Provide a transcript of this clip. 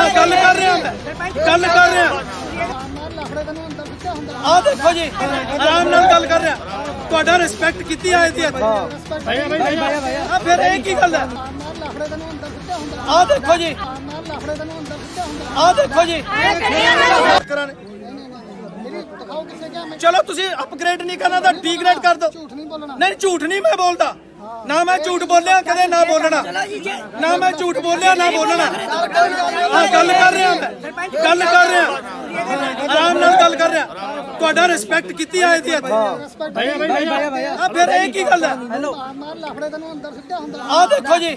ਆ ਗੱਲ ਕਰ ਰਿਹਾ ਗੱਲ ਕਰ ਰਿਹਾ। ਆ ਦੇਖੋ ਜੀ, ਆਰਾਮ ਨਾਲ ਗੱਲ ਕਰ ਰਿਹਾ। ਤੁਹਾਡਾ ਰਿਸਪੈਕਟ ਕੀਤੀ ਆਏ ਦੀ ਇੱਥੇ। ਫਿਰ ਇਹ ਕੀ ਗੱਲ ਹੈ? ਆ ਦੇਖੋ ਜੀ। ਆ ਦੇਖੋ ਜੀ। ਚਲੋ ਤੁਸੀਂ ਅਪਗ੍ਰੇਡ ਨਹੀਂ ਕਰਨਾ ਤਾਂ ਡੀਗ੍ਰੇਡ ਕਰ ਦਿਓ। ਝੂਠ ਨਹੀਂ ਬੋਲਣਾ ਨਹੀਂ, ਝੂਠ ਨਹੀਂ ਮੈਂ ਬੋਲਦਾ। ਨਾ ਮੈਂ ਝੂਠ ਬੋਲਿਆ ਕਦੇ ਨਾ ਬੋਲਣਾ। ਨਾ ਮੈਂ ਝੂਠ ਬੋਲਿਆ ਨਾ ਬੋਲਣਾ। ਆ ਗੱਲ ਕਰ ਰਿਹਾ ਮੈਂ। ਗੱਲ ਕਰ ਰਿਹਾ। ਆਰਾਮ ਨਾਲ ਗੱਲ ਕਰ ਰਿਹਾ। ਤੁਹਾਡਾ ਰਿਸਪੈਕਟ ਕੀਤੀ ਆਏ ਦੀ ਇੱਥੇ। ਆ ਫਿਰ ਇਹ ਕੀ ਗੱਲ ਹੈ? ਮਾਰ ਮਾਰ ਲਫੜੇ ਤੈਨੂੰ ਅੰਦਰ ਸਿੱਟਿਆ ਹੁੰਦਾ ਆ ਦੇਖੋ ਜੀ।